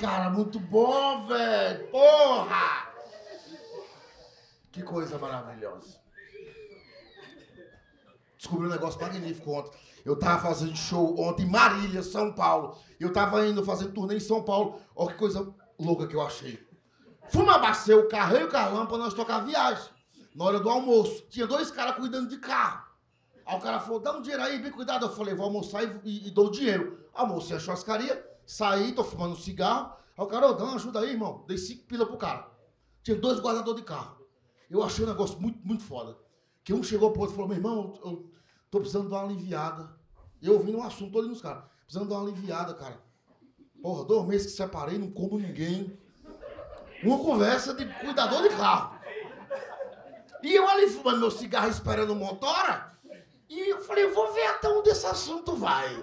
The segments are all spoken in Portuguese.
cara, muito bom, velho. Porra! Que coisa maravilhosa. Descobri um negócio magnífico ontem. Eu tava fazendo show ontem em Marília, São Paulo. Eu tava indo fazer turnê em São Paulo. Olha que coisa louca que eu achei. Fuma abasteceu o carro e o Carlão pra nós tocar viagem. Na hora do almoço. Tinha dois caras cuidando de carro. Aí o cara falou, dá um dinheiro aí, bem cuidado. Eu falei, vou almoçar e, e, e dou o dinheiro. Almocei a churrascaria, saí, tô fumando um cigarro. Aí o cara, ô, uma ajuda aí, irmão. Dei cinco pila pro cara. Tinha dois guardadores de carro. Eu achei um negócio muito, muito foda. Que um chegou pro outro e falou, meu irmão, eu, eu tô precisando dar uma aliviada. Eu ouvindo um assunto todo nos caras. Precisando dar uma aliviada, cara. Porra, dois meses que separei, não como ninguém. Uma conversa de cuidador de carro. E eu ali fumando meu cigarro esperando o motora. E eu falei, eu vou ver até onde esse assunto vai.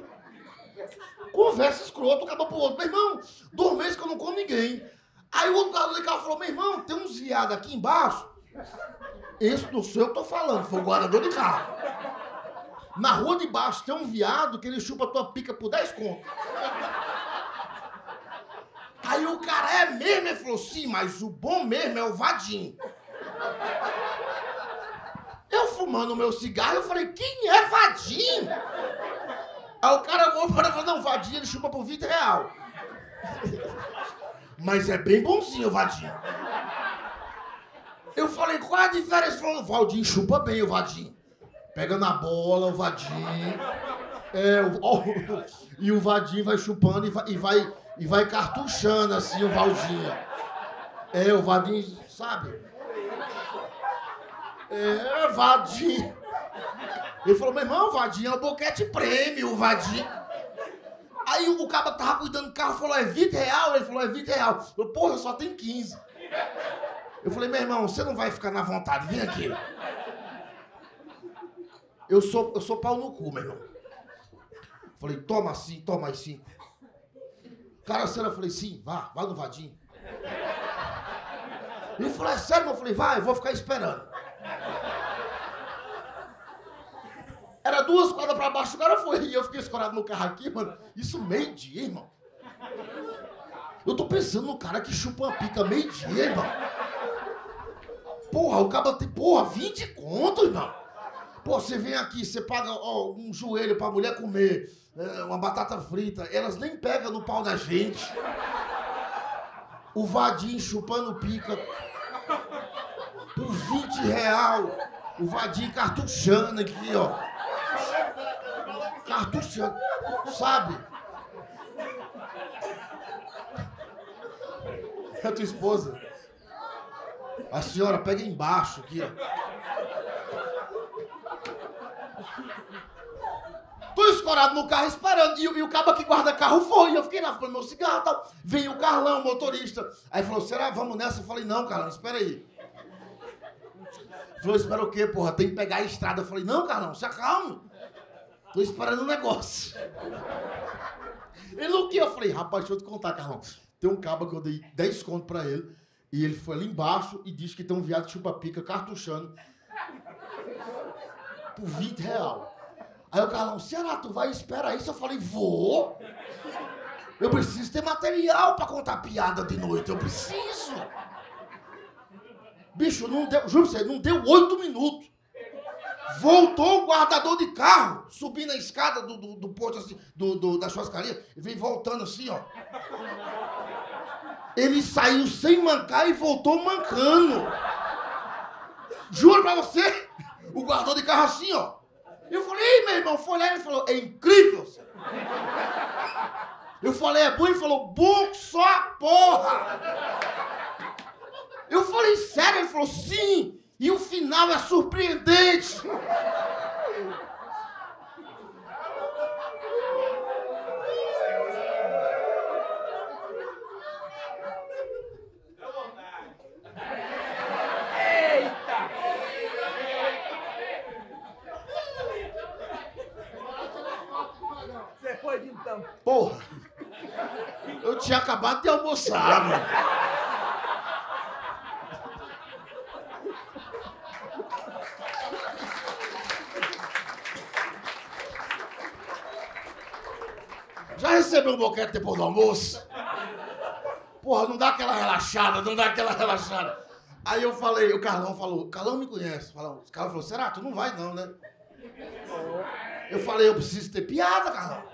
Conversa escroto, acaba pro outro. Meu irmão, dois meses que eu não como ninguém. Aí o outro cara do carro falou, meu irmão, tem uns viados aqui embaixo. Esse do seu eu tô falando, foi o guardador de carro. Na rua de baixo tem um viado que ele chupa tua pica por 10 contos. Aí o cara é mesmo, ele falou, sim, mas o bom mesmo é o vadinho. Eu fumando meu cigarro, eu falei, quem é vadinho? Aí o cara falou, falou, vadinho ele chupa por 20 real. Mas é bem bonzinho o vadinho. Eu falei, qual a diferença? Falou, o Valdinho chupa bem o vadinho. Pega na bola o vadinho. É, o, ó, e o vadinho vai chupando e vai, e vai, e vai cartuchando assim o Valdinho. É, o vadinho, sabe? É, vadinho. Ele falou, meu irmão, o vadinho é o boquete prêmio, o vadinho. Aí o cara tava cuidando do carro falou, é 20 real? Ele falou, é 20 real. Eu porra, só tem 15. Eu falei, meu irmão, você não vai ficar na vontade, vem aqui. Eu sou, eu sou pau no cu, meu irmão. Falei, toma assim, toma cinco. Cara, sério, eu falei, sim, vá, vá no vadinho. Ele falou, é sério? Eu falei, vai, eu vou ficar esperando. Duas quadras pra baixo, o cara foi. E eu fiquei escorado no carro aqui, mano. Isso meio-dia, irmão. Eu tô pensando no cara que chupa uma pica meio-dia, irmão. Porra, o cara tem, porra, 20 conto, irmão. Pô, você vem aqui, você paga ó, um joelho pra mulher comer, é, uma batata frita, elas nem pegam no pau da gente. O vadinho chupando pica por 20 real. O vadinho cartuchando aqui, ó. Cartuchando, sabe? É a tua esposa. A senhora pega embaixo aqui, ó. Tô escorado no carro esperando. E, e o cabo que guarda carro foi. Eu fiquei lá fumando meu cigarro e tal. Veio o Carlão, o motorista. Aí falou: será? Vamos nessa? Eu falei: não, Carlão, espera aí. Falou: espera o quê, porra? Tem que pegar a estrada. Eu falei: não, Carlão, se acalma. Tô esperando um negócio. Ele o quê? Eu falei: rapaz, deixa eu te contar, Carlão. Tem um cabo que eu dei 10 conto pra ele. E ele foi ali embaixo e disse que tem um viado chupa-pica cartuchando por 20 real. Aí o Carlão, será tu vai esperar isso? Eu falei, vou. Eu preciso ter material pra contar piada de noite, eu preciso. Bicho, não deu, juro você, não deu oito minutos. Voltou o guardador de carro, subindo a escada do, do, do posto, assim, do, do, da churrascaria, e veio voltando assim, ó. Ele saiu sem mancar e voltou mancando. Juro pra você, o guardador de carro assim, ó. Eu falei, meu irmão, foi lá e ele falou, é incrível. Senhor. Eu falei, é bom? Ele falou, bom só a porra. Eu falei, sério? Ele falou, sim. E o final é surpreendente. Você então. Porra! Eu tinha acabado de almoçar, mano. Já recebeu um boquete depois do almoço? Porra, não dá aquela relaxada, não dá aquela relaxada. Aí eu falei, o Carlão falou, Carlão me conhece. Falou, o cara falou, será? Tu não vai não, né? Eu falei, eu preciso ter piada, Carlão.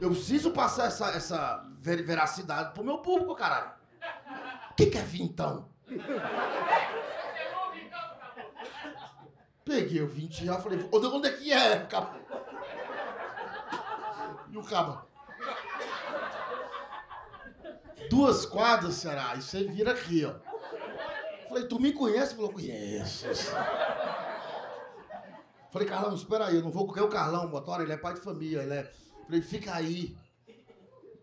Eu preciso passar essa, essa ver- veracidade pro meu público, caralho. O que, que é vintão? Peguei o 20 reais e falei, onde, é que é, cabo? E o cabo? Duas quadras, Ceará, e você vira aqui, ó. Falei, tu me conhece? Falou, conheço. Falei, Carlão, espera aí, eu não vou porque o Carlão, motora, ele é pai de família, ele é. Falei, fica aí.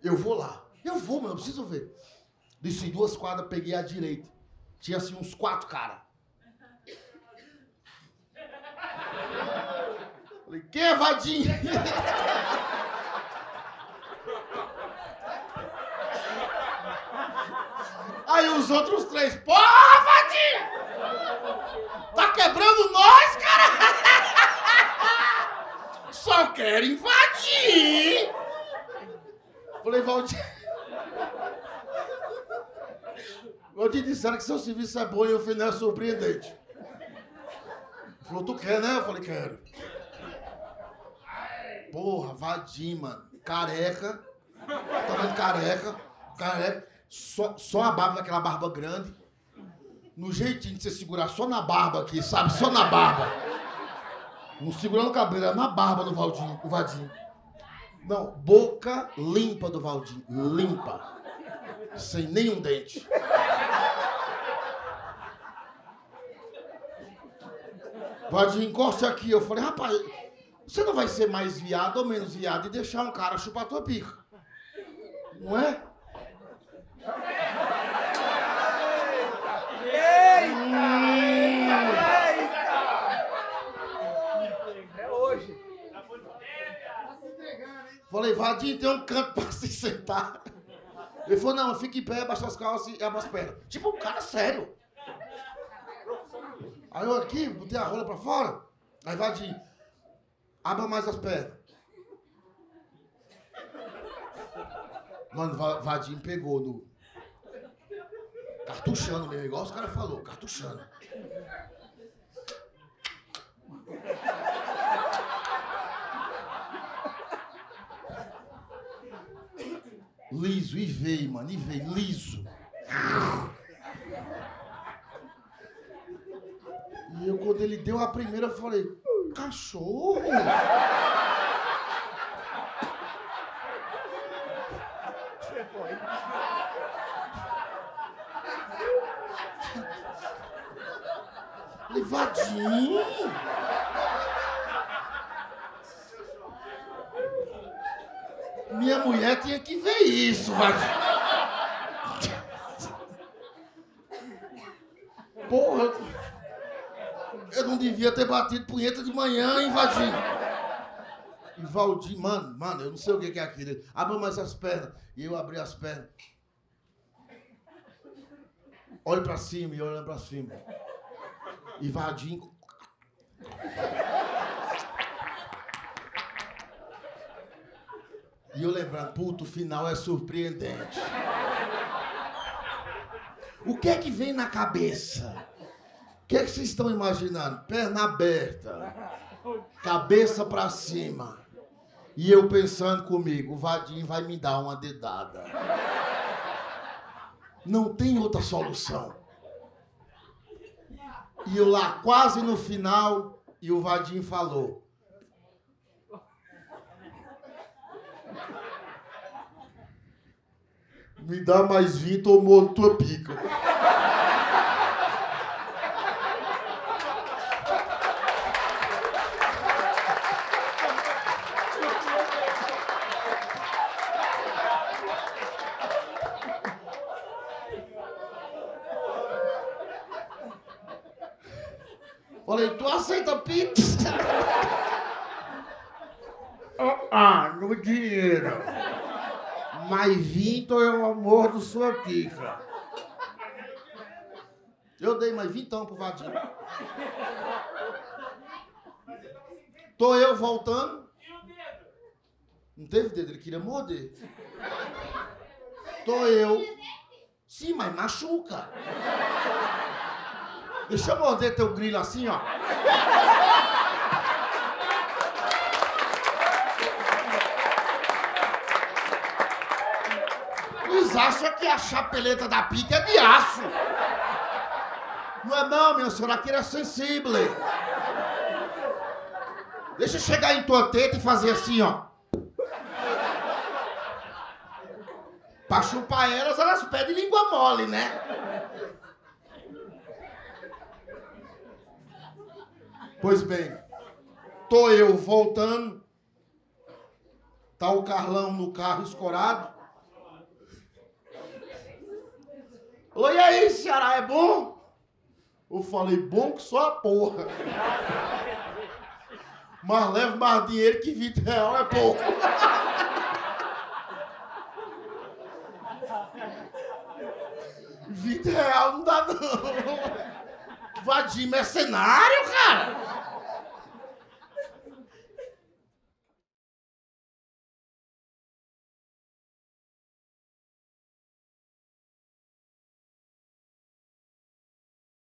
Eu vou lá. Eu vou, mano, eu preciso ver. Desci duas quadras, peguei a direita. Tinha assim uns quatro caras. Falei, quem é Vadinho? Aí os outros três, porra, Vadinho! Tá quebrando nós, cara! Só quero invadir! Falei, Valdir. Valdir disseram que seu serviço é bom e o final é surpreendente. Falou, tu quer, né? Eu falei, quero. Porra, Vadim, mano. Careca. Tamanho careca. Careca. Só, só a barba daquela barba grande. No jeitinho de você segurar só na barba aqui, sabe? Só na barba. Não segurando o cabelo, era na barba do Valdinho, do Vadinho. Não, boca limpa do Valdinho. Limpa. Sem nenhum dente. Vadinho, encoste aqui. Eu falei, rapaz, você não vai ser mais viado ou menos viado e deixar um cara chupar tua pica. Não? É Falei, Vadinho, tem um canto pra se sentar. Ele falou, não, fica em pé, abaixa as calças e abre as pernas. Tipo, um cara sério. Aí eu aqui, botei a rola pra fora. Aí Vadinho, abra mais as pernas. Mano, Va- Vadinho pegou no... Cartuchando mesmo, igual os caras falaram, cartuchando. Liso, e veio, mano, e veio, liso. E eu, quando ele deu a primeira, eu falei, cachorro? Falei, Minha mulher tinha que ver isso, Vadinho. Porra, eu não devia ter batido punheta de manhã, hein, Vadinho? E Valdir, mano, mano, eu não sei o que é aquilo. Abre mais as pernas. E eu abri as pernas. Olha pra cima e olha pra cima. E Vadinho. E eu lembrando, puto, o final é surpreendente. O que é que vem na cabeça? O que é que vocês estão imaginando? Perna aberta, cabeça pra cima. E eu pensando comigo, o Vadinho vai me dar uma dedada. Não tem outra solução. E eu lá quase no final, e o Vadinho falou. Me dá mais 20 ou morro tua pica. Falei, tu aceita pizza? ah, no dinheiro. Mas Vitor é o amor do sua pica. Eu dei mais vintão pro Vadinho. Tô eu voltando. Não teve dedo, ele queria morder. Tô eu. Sim, mas machuca. Deixa eu morder teu grilo assim, ó. Eles acham que a chapeleta da pica é de aço. Não é não, minha senhora, aquilo é sensível. Deixa eu chegar em tua teta e fazer assim, ó. Pra chupar elas, elas pedem língua mole, né? Pois bem, tô eu voltando. Tá o Carlão no carro escorado. Oi, e aí, Ceará, é bom? Eu falei, bom que só a porra. Mas leva mais dinheiro que 20 real é pouco. Vinte real não dá não. Vadir mercenário, cara.